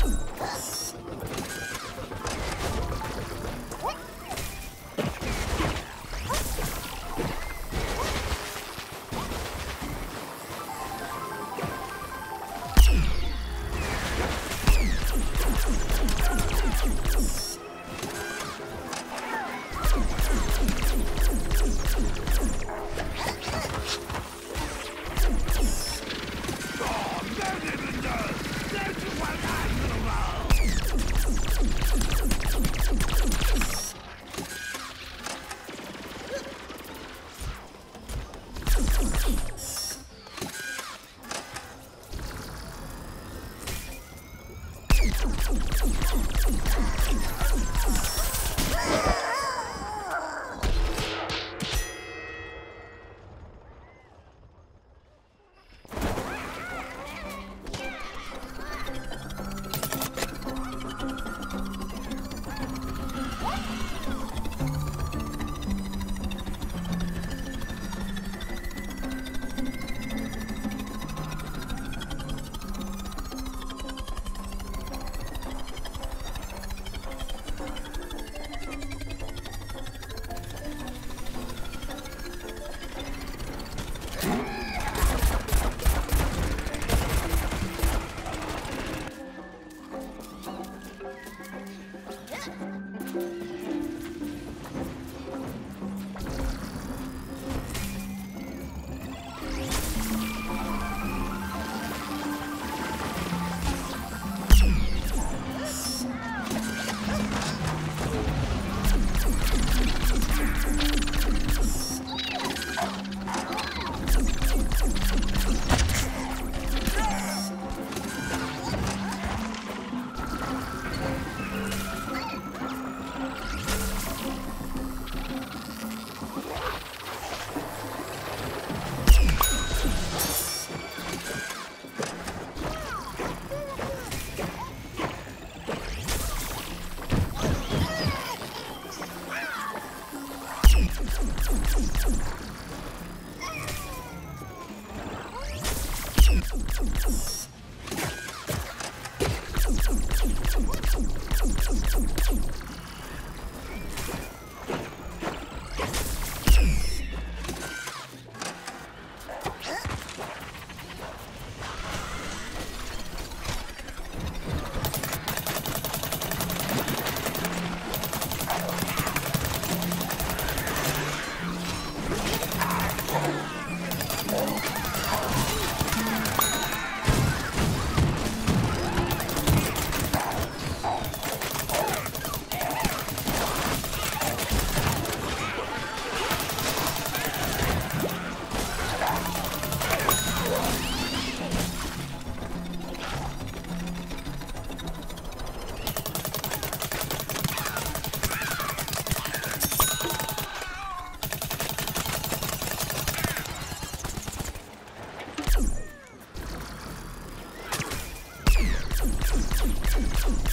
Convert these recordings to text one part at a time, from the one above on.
Let's go.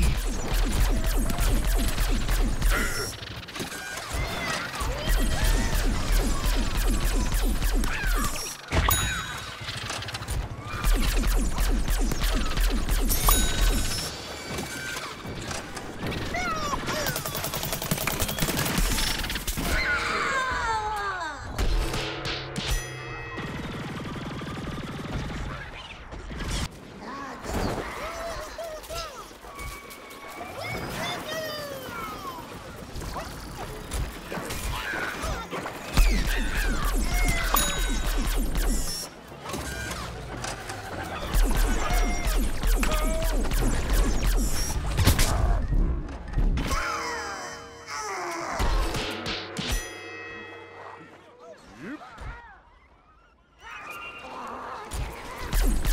Whoop.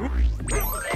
Oops.